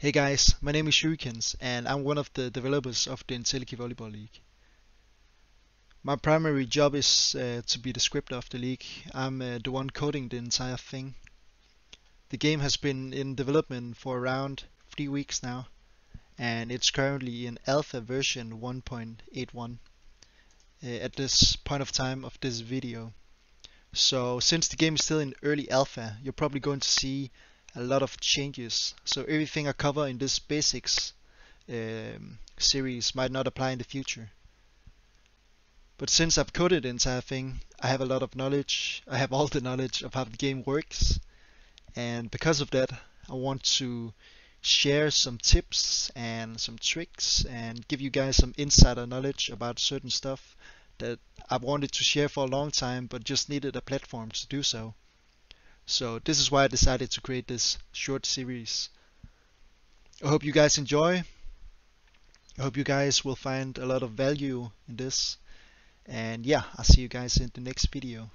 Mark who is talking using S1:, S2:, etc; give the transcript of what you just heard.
S1: Hey guys, my name is Shurikanz and I'm one of the developers of the Entelechy Volleyball League. My primary job is uh, to be the script of the league. I'm uh, the one coding the entire thing. The game has been in development for around 3 weeks now and it's currently in alpha version 1.81 uh, at this point of time of this video. So since the game is still in early alpha, you're probably going to see a lot of changes. So everything I cover in this basics um, series might not apply in the future. But since I've coded the entire thing, I have a lot of knowledge. I have all the knowledge of how the game works. And because of that, I want to share some tips and some tricks and give you guys some insider knowledge about certain stuff that I've wanted to share for a long time but just needed a platform to do so. So this is why I decided to create this short series. I hope you guys enjoy. I hope you guys will find a lot of value in this. And yeah, I'll see you guys in the next video.